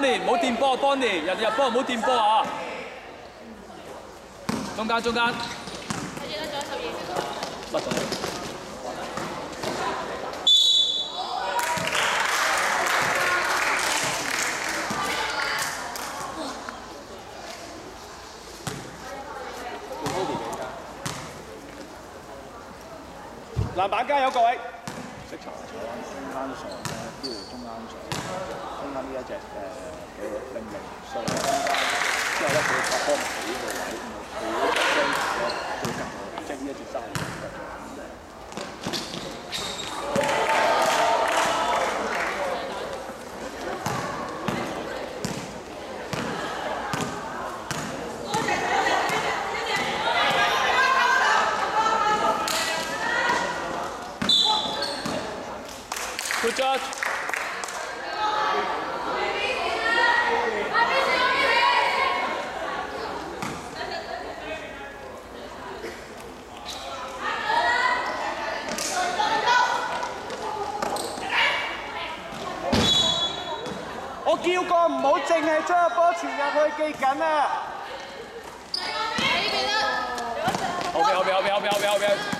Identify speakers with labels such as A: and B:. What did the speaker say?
A: 唔好掂波，Bonnie，人入波唔好掂波啊！中間中間。睇住啦，仲有十二。乜？籃板加油，各位！識查坐中間上咧，呢度中間上，中間呢一隻誒。零零上中間，之後咧佢發光埋呢個位，佢雙排咧最近即係呢一節三 Good job. 叫過唔好淨係將個波傳入去，記緊啊！O K O K O K